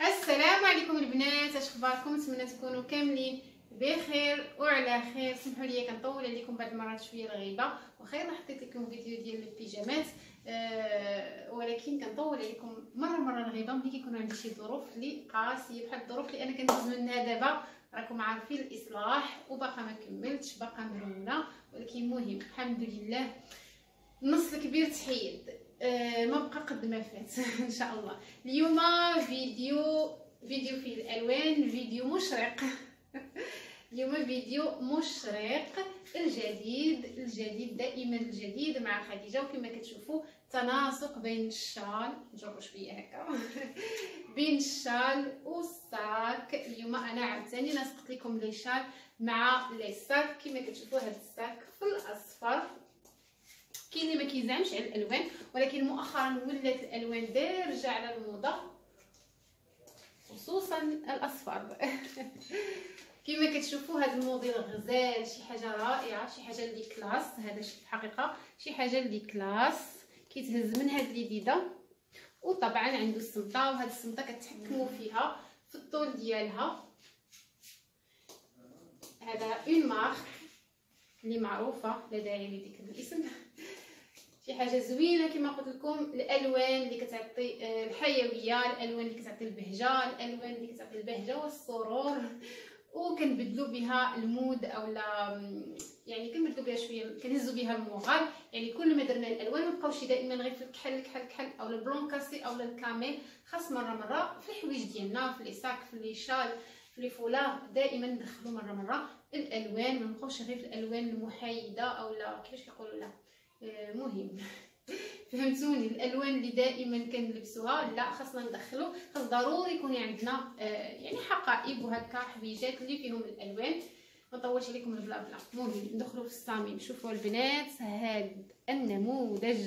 السلام عليكم البنات اش اخباركم؟ نتمنى تكونوا كاملين بخير وعلى خير. سمحوا لي كنطول عليكم بعض المرات شوية الغيبة. وخير حطيت لكم فيديو ديال البيجامات أه ولكن كنطول عليكم مرة مرة الغيبة. ملي كيكون عندي شي ظروف اللي قاسية بحال الظروف اللي أنا منها دابا راكم عارفين الإصلاح وباقا ما كملتش باقا مرونة. ولكن مهم الحمد لله. النص الكبير تحيد. ما بقى قد ما فات إن شاء الله. اليوم فيديو فيديو فيه الألوان فيديو مشرق. اليوم فيديو مشرق الجديد الجديد دائما الجديد مع خديجة. وكما كتشوفوا تناسق بين الشال نجربوا شوية هكا. بين الشال والساك. اليوم أنا عاوتاني نسقت لكم لي شال مع لي ساك. كما كتشوفوا هذا الساك في الأصفر. كيزعمش على الألوان ولكن مؤخرا ولات الألوان دارجة على الموضة خصوصا الأصفر. كما كتشوفوا هذا الموديل غزال شي حاجة رائعة شي حاجة اللي classe هذا في الحقيقة شي حاجة اللي classe كيتهز من هاد الجديدة. وطبعا عنده السمطة وهاد السمطة كتحكموا فيها في الطول ديالها. هذا une marque اللي معروفة لا داعي لذكر الاسم. شي حاجة زوينة كما قلت لكم الألوان اللي كتعطي آه، الحيوية الألوان اللي كتعطي البهجة الألوان اللي كتعطي البهجة والسرور وكنبدلوا بها المود اولا يعني كنبدلوا بها شوية كنهزوا بها الموغال يعني كل ما درنا الألوان ما نبقاوش دائما غير في الكحل الكحل الكحل اولا البلون كاسي اولا الكامل خاص مرة مرة في الحوايج ديالنا في لي ساك في لي شال في les foulards دائما ندخلوا مرة مرة الألوان. ما نبقاوش غير في الألوان المحايدة اولا كيفاش كيقولوا آه، مهم. فهمتوني؟ الألوان اللي دائما كنلبسوها لا خاصنا ندخلو. خاص ضروري يكون عندنا آه، يعني حقائب وهكا حويجات اللي فيهم الألوان. ما نطولش عليكم ال blabla. المهم ندخلو في الصميم شوفوا البنات. هاد النموذج.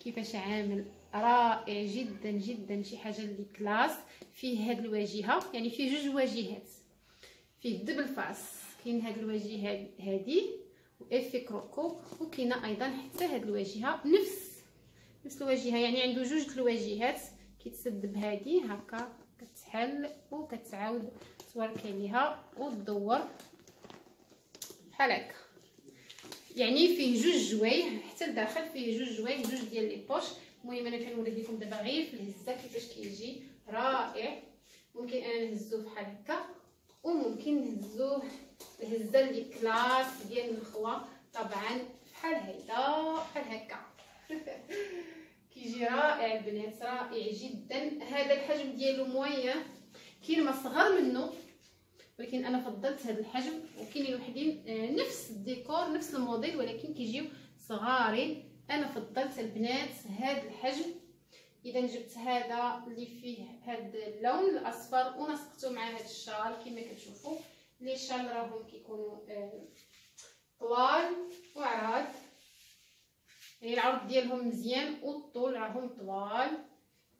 كيفاش عامل؟ رائع جدا جدا. شي حاجة اللي classe. فيه هاد الواجهة. يعني فيه جوج واجهات. فيه double face. كاين هاد الواجهة هادي. avec croco وكاينه أيضا حتى هاد الواجهة نفس نفس الواجهة يعني عنده جوج الواجهات كيتسد بهادي هكا كتحل وكتعاود تورك عليها وتدور بحال هكا. يعني فيه جوج جوايه حتى لداخل فيه جوج جوايه جوج ديال les poches. المهم أنا كنوري لكم دابا غير في الهزة كيفاش كيجي رائع. ممكن أنا نهزوه بحال هكا. وممكن نهزوه الهزه اللي classe ديال الخوا. طبعا بحال هيدا بحال هكا. كيجي رائع البنات رائع جدا. هذا الحجم ديالو moyen كاين ما صغر منه ولكن أنا فضلت هذا الحجم. وكاينين وحدين آه، نفس الديكور نفس الموديل ولكن كيجيو صغارين. أنا فضلت البنات هذا الحجم. إذا جبت هذا اللي فيه هذا اللون الأصفر ونسقته مع هذا الشال كما كتشوفوا les châles راهم كيكونوا آه، طوال وعراض يعني العرض ديالهم مزيان والطول راهم طوال.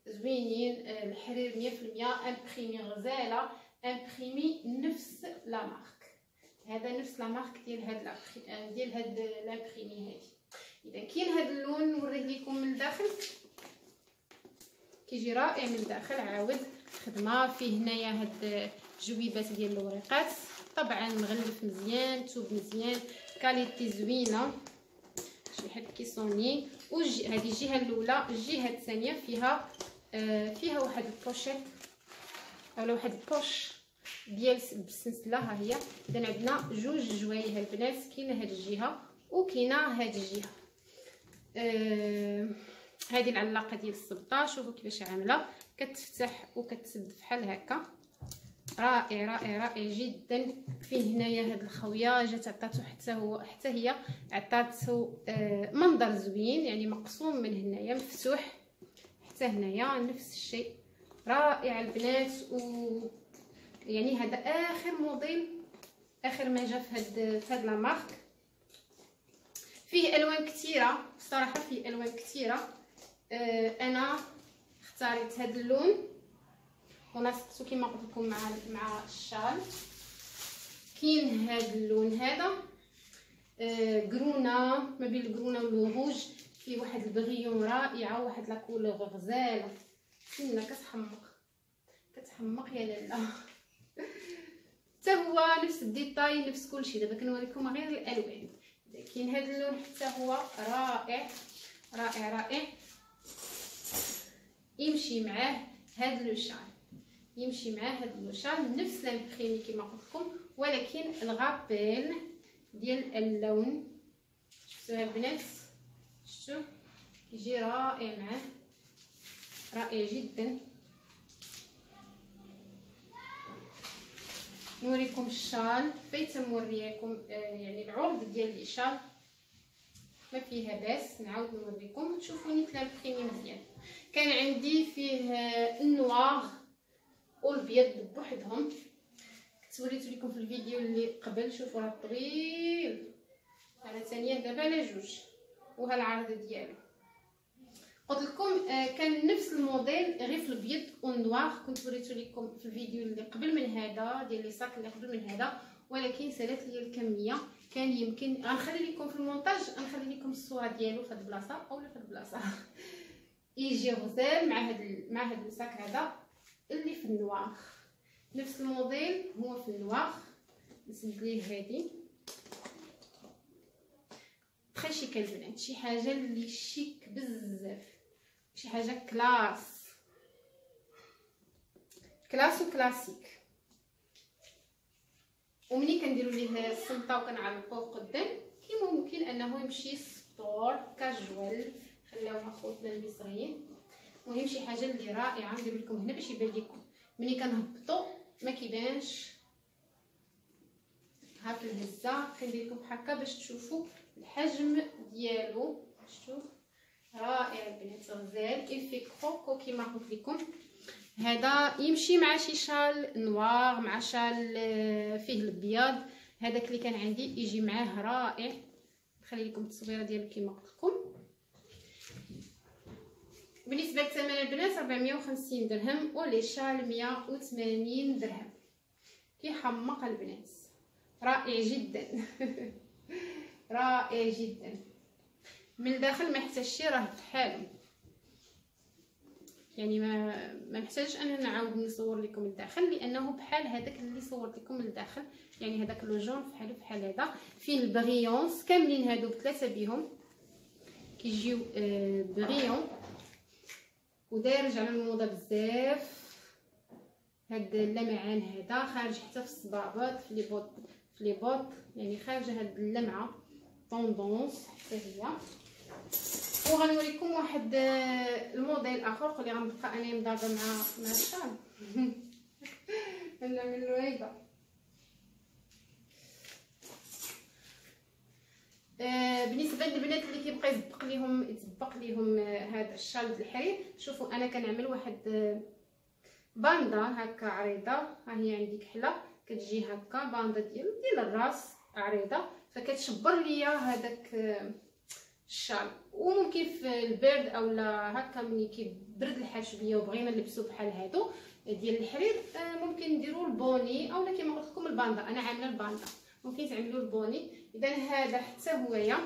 زوينين آه، الحرير 100% imprimé غزالة imprimé نفس la marque. هذا نفس la marque ديال هاد آه، ديال هاد l'imprimé هادي. إذا كاين هاد اللون نوريه لكم من الداخل. كيجي رائع من الداخل عاود خدمة فيه هنايا هاد جويبات ديال الوريقات. طبعا مغلف مزيان توب مزيان qualité زوينة. شي حد كيصوني. وهذه الجهة الأولى الجهة الثانية فيها آه فيها واحد ال pochette أولا واحد البوش ديال بالسلسلة ها هي. اذا عندنا جوج جوايه البنات. كاينة هاد الجهة وكاينة هاد الجهة. آه هذه العلاقة ديال السبطه شوفوا كيفاش عامله كتفتح وكتسد بحال هكا. رائع رائع رائع جدا. فيه هنايا هاد الخويه جات عطاتو حتى هو حتى هي عطاتو آه منظر زوين يعني مقسوم من هنايا مفتوح. حتى هنايا نفس الشيء. رائع البنات و يعني هذا آخر موديل آخر ما جا في هاد في هاد لا فيه ألوان كثيره الصراحه فيه ألوان كثيره أنا اختاريت هاد اللون. ونسقتو كما قلت لكم مع مع الشال كاين هاد اللون هذا. قرونه ما بين القرونه والروج فيه واحد ال brillant رائعة واحد la couleur غزاله كنا كتحمق. كتحمق يا لالا. حتى هو نفس ال détail نفس كلشي دابا كنوريكم غير الألوان. لكن هذا اللون حتى هو رائع. رائع رائع. يمشي معاه هذا le châle يمشي معاه هذا le châle نفس l'imprimé كما قلت لكم ولكن ال rappel ديال اللون شفتوها البنات شفتوا كيجي رائع معاه رائع جدا. نوريكم الشال بغيت نوريكم آه يعني العرض ديال الشال ما فيها باس نعاود نوريكم تشوفوا نيت l'imprimé مزيان. كان عندي فيه ال noir والبيض بوحدهم. كنت وريت لكم في الفيديو اللي قبل شوفوا راه طويل. على ثانية دابا على جوج. وها العرض ديالو. قلت لكم آه كان نفس الموديل غير في الابيض والنوار. كنت وريت لكم في الفيديو اللي قبل من هذا ديال لي صاك اللي قبل من هذا. ولكن سالات لي الكمية. كان يمكن غنخلي لكم في المونتاج غنخلي لكم الصورة ديالو في هاد البلاصة اولا في هاد البلاصة. يجي غزال مع هاد مع هاد الساك هذا اللي في ال noir. نفس الموديل هو في ال noir. نسد ليه هادي. très chic البنات شي حاجة اللي شيك بزاف شي حاجة classe classe و classique ومني كنديروا ليه السنسلة وكنعلقوه قدام؟ كي ممكن أنه يمشي sport casual خلاوها خوتنا المصريين. المهم شي حاجة اللي رائعة ندير لكم هنا باش يبان لكم. ملي كنهبطوا ما كيبانش. الهزة كندير لكم هكا باش تشوفوا الحجم ديالو. شوف. رائع البنات غزال effet croco كيما قلت لكم هذا يمشي مع شي شال noir مع شال فيه الابيض هذاك اللي كان عندي يجي معاه رائع نخلي لكم التصويره ديالو كيما قلت لكم بالنسبة لثمن البنات 450 درهم ولي شال 180 درهم كيحمق البنات رائع جدا رائع جدا من الداخل ما يحتاج شي راه بحالو يعني ما ما نحتاجش أنا نعاود نصور لكم الداخل لأنه بحال هذاك اللي صورت لكم الداخل. يعني هذاك le jaune بحالو بحال هذا. فيه ال brillance كاملين هادو بثلاثة بهم كيجيو آه brillant ودارج على الموضة بزاف. هاد اللمعان هذا خارج حتى في الصبابط في les bottes في les bottes. يعني خارجه هاد اللمعة. tendance حتى هي. وغنوريكم واحد الموديل آخر اللي غنبقى أنا مضاربه مع مع الشال أنا من الويبة. آه بالنسبة للبنات اللي كيبقى يسبق ليهم يتسبق ليهم هذا الشال د الحرير شوفوا أنا كنعمل واحد باندا هكا عريضة. ها هي عندي كحلة. كتجي هكا باندا ديال ديال الراس عريضة. فكتشبر ليا هذاك الشال وممكن في البرد اولا هكا ملي كيبرد الحال شوية وبغينا نلبسو بحال هادو ديال الحرير ممكن نديرو ال bonnet اولا كما قلت لكم ال bandeau. أنا عاملة ال bandeau. ممكن تعملوا ال bonnet. إذا هذا حتى هويا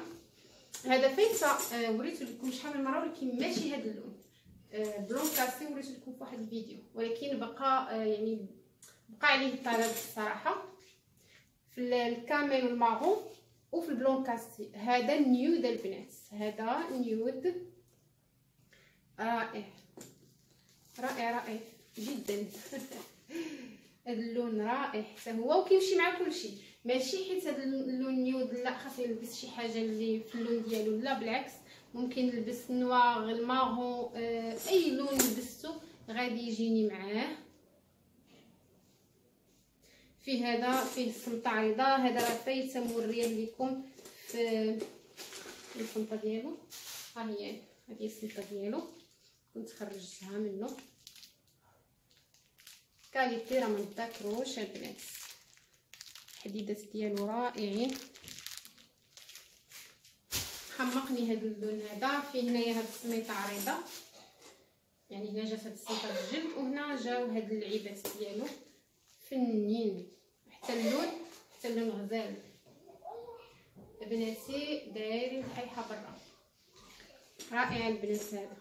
هذا فايته وريت لكم شحال من مرة ولكن ماشي هذا اللون. blanc cassé وريت لكم في واحد الفيديو. ولكن بقى يعني بقى عليه الطلب الصراحه في ال camel وال marron وفي ال blanc cassé هذا nude البنات هذا nude رائع. رائع رائع جدا. هذا اللون رائع. حتى هو وكيمشي مع كلشي. ماشي حيت هذا اللون نيود لا خاصني نلبس شي حاجة اللي في اللون ديالو. لا بالعكس. ممكن نلبس نوار المارون آه أي لون لبستو غادي يجيني معاه. فيه هذا فيه السلطه عريضه هذا راه فايته موريه لكم في السلطه ديالو. ها هي هذه السلطه ديالو. كنت خرجتها منه. كاليتي راه منذكروش البنات الحديدات ديالو رائعين. حمقني هذا اللون هذا. فيه هنايا هاد السميطه عريضة. يعني هنا جات هاد السميطه الجلد وهنا جاو هاد اللعيبات ديالو. فنين. تلون تلون غزال. بناتي دايرين الحيحه برا. رائع البنات هذا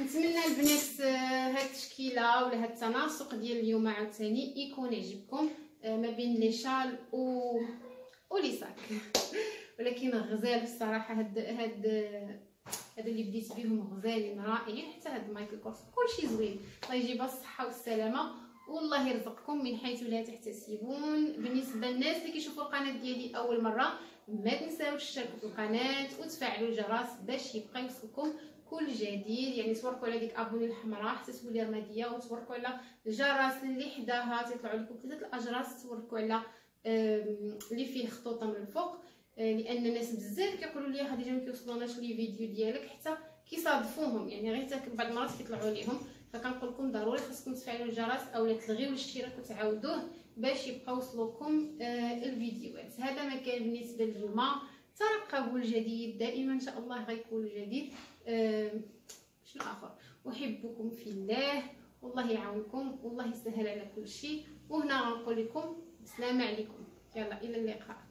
نتمنى البنات آه، هاد التشكيلة ولا هاد التناسق ديال اليوم عاوتاني. يكون يعجبكم آه، ما بين لي شال و و les sacs ولكن غزال الصراحة هاد هاد هذا اللي بديت بهم غزالين رائعين حتى هاد مايكل كورس كلشي زوين. الله يجيب الصحة والسلامة. والله يرزقكم من حيث لا تحتسبون. بالنسبة للناس اللي كيشوفوا القناة ديالي أول مرة ما تنساوش تشاركوا في القناة وتفعلوا الجرس باش يبقى يوصلكم كل جديد. يعني توركوا على ديك abonner الحمراء حتى تولي رماديه وتوركوا على الجرس اللي حداها تيطلعوا لكم ثلاثة الأجراس توركوا على اللي فيه خطوطة من الفوق. لأن الناس بزاف كيقولوا لي خديجه ما كيوصلوناش لي فيديو ديالك حتى كيصادفوهم يعني غير بعض المرات كيطلعوا ليهم. فكنقول لكم ضروري خاصكم تفعلوا الجرس اولا تلغيو الاشتراك وتعاودوه باش يبقى وصلوكم آه الفيديوهات. هذا ما كان بالنسبة لليوم ترقبوا الجديد. دائما إن شاء الله غيكون الجديد آه شنو آخر؟ أحبكم في الله. والله يعاونكم. والله يسهل على كل شيء. وهنا غنقول لكم السلام عليكم. يلا إلى اللقاء.